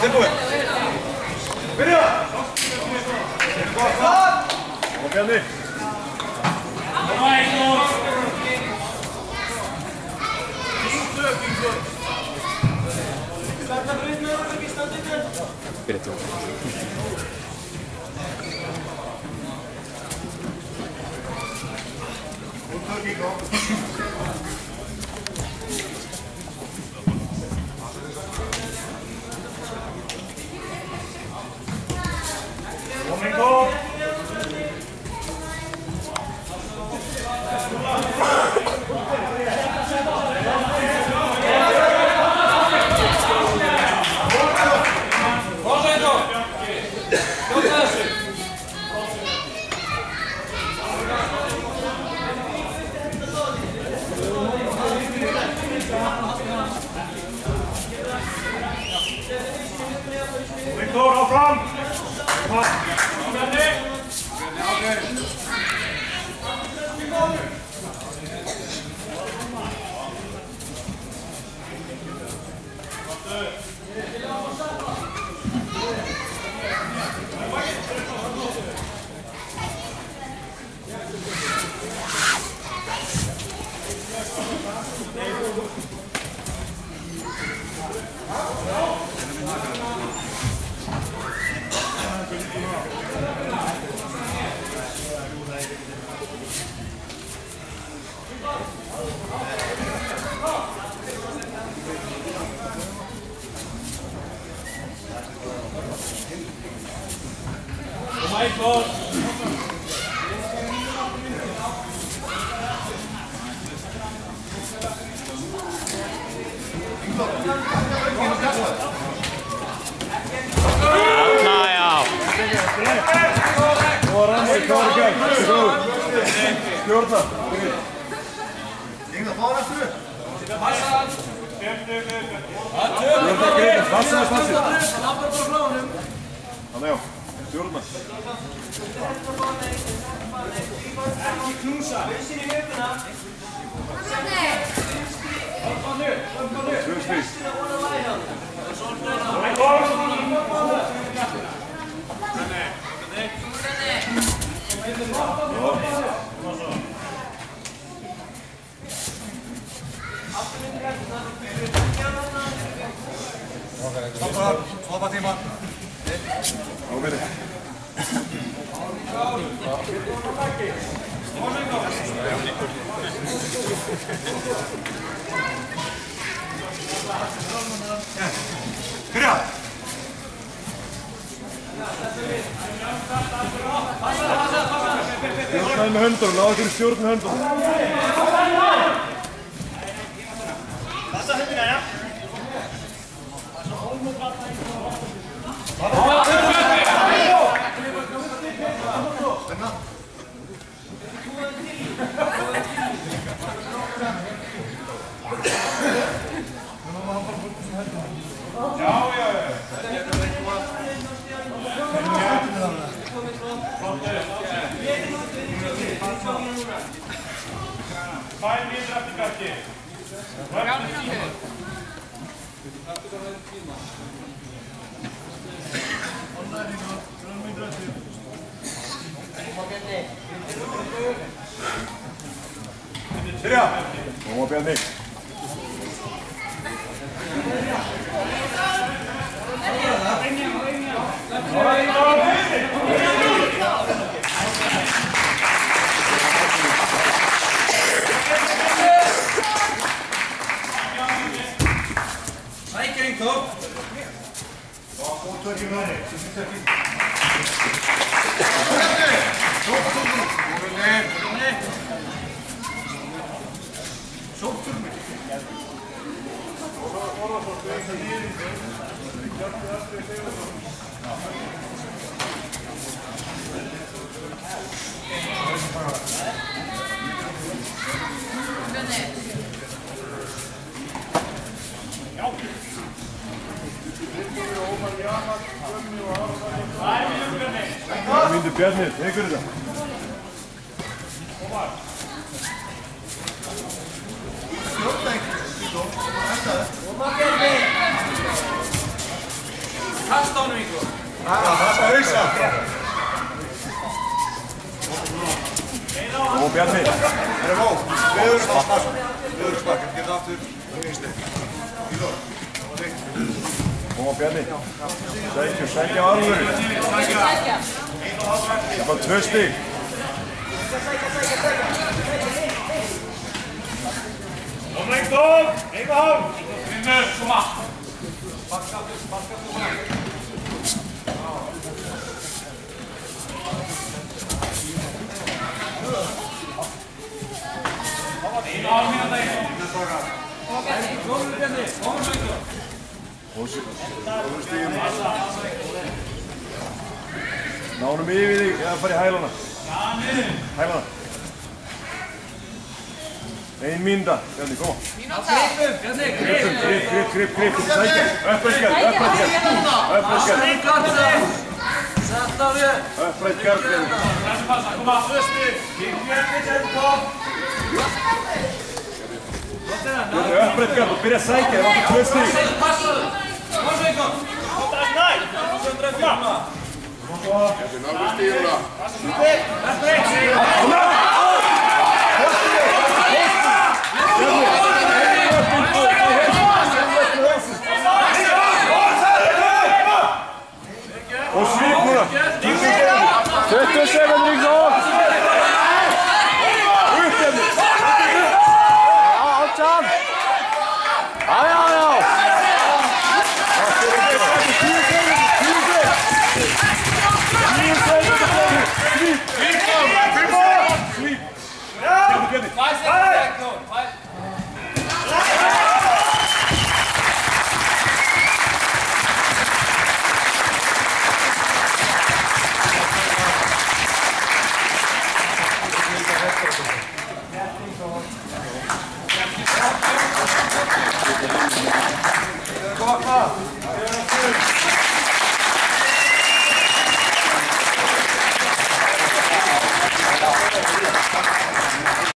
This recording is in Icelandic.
Segura. Virou. Vamos ver ali. Vamos aí, Lúcio. Preto. Outro amigão. Come on. Og Randi, klára gegn. Góð. Stjórna. Inga, fára aftur upp. Stjórna greið. Passa þess passið. Þannig. Svöng spís. Stoppa stoppa tíma. Ovele. Hyvä! Nein, Hunter, lager 14 Hunter. 체력! 동호 변님 Það myndi Bjarni, tekur þetta. Það skal hausa. Og Bjarni. Það er vó. Viður spark. Viður spark. Gerðu aftur. Vinstri. Íðor. Og Bjarni. Sækja, sækja Wat rustig. Kom maar, even om. In de kom af. Pak dat dus, pak dat dus. Hoje, hoje Nánum yfir þig eða fara í hælana. Hælana. Ein mínúta, Bjarni, koma. Gripum, grip, grip, grip, grip, sækja. Upprætt gæð, upprætt gæð. Upprætt gæð. Upprætt gæð, Bjarni. Bjarni, upprætt gæð og byrja að sækja, það er okkur tvö stig. Grazie.